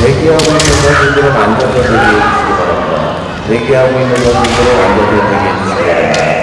대기하고 있는 선수들은 앉아서 대기해 주시기 바랍니다. 대기하고 있는 선수들은 앉아서 대기해 주시기 바랍니다.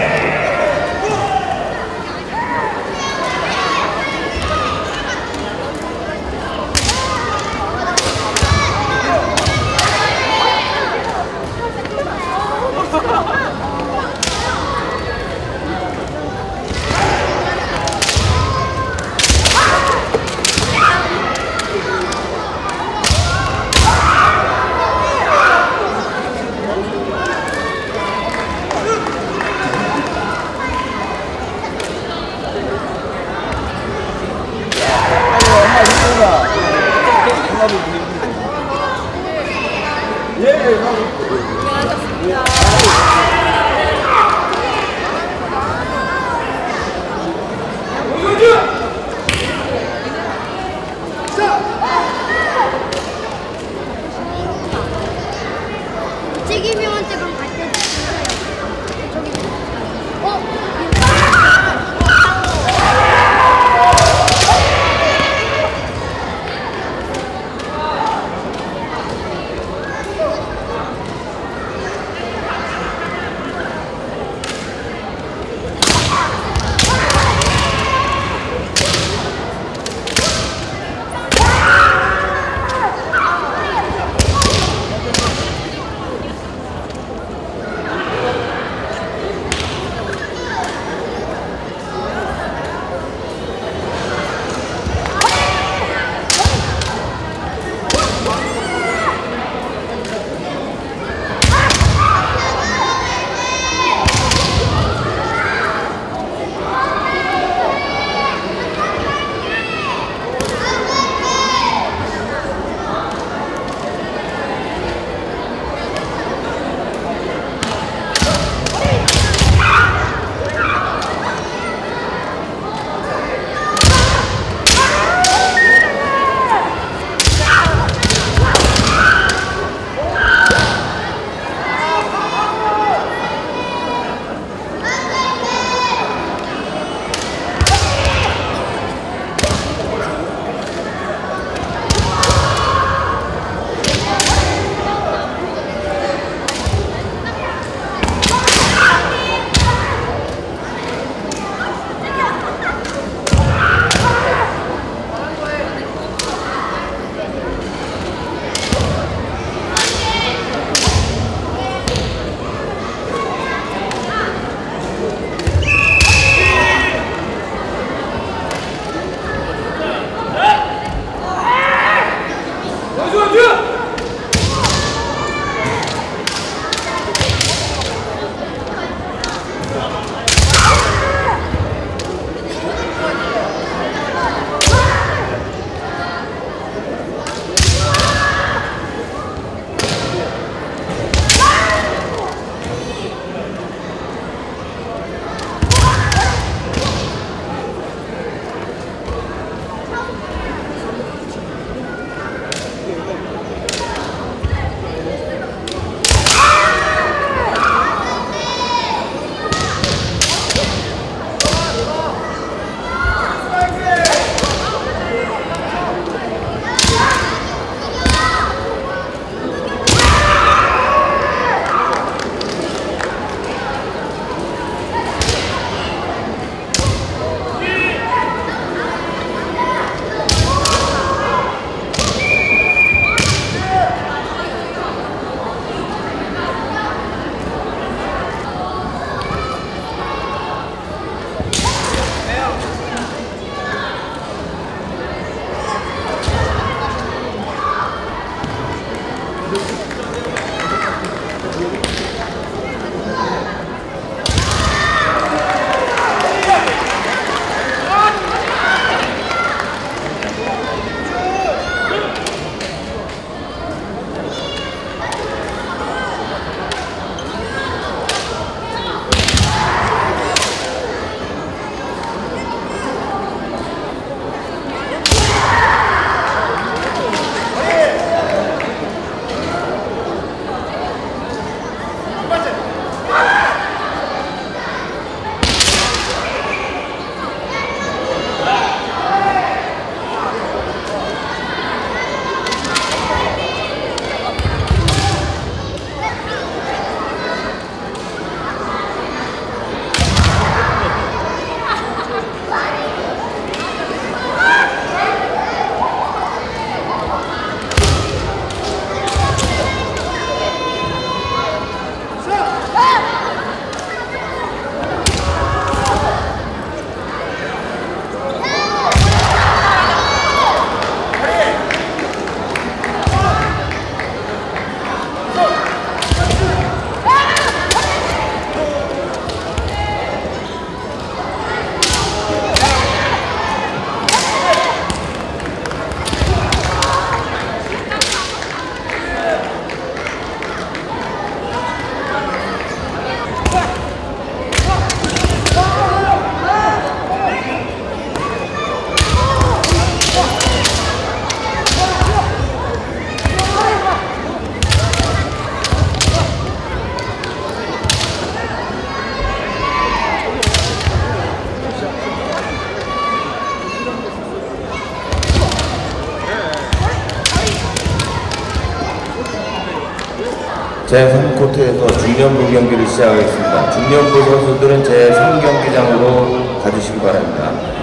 제3코트에서 중년부 경기를 시작하겠습니다. 중년부 선수들은 제3경기장으로 가주시기 바랍니다.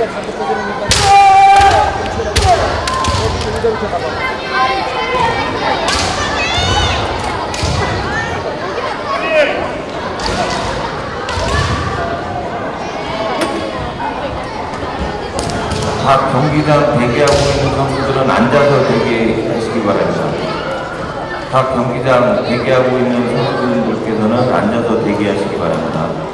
네가 잘못 보내니까. 저쪽에 가봐. 각 경기장 대기하고 있는 선수들은 앉아서 대기하시기 바랍니다. 각 경기장 대기하고 있는 선수들께서는 앉아서 대기하시기 바랍니다.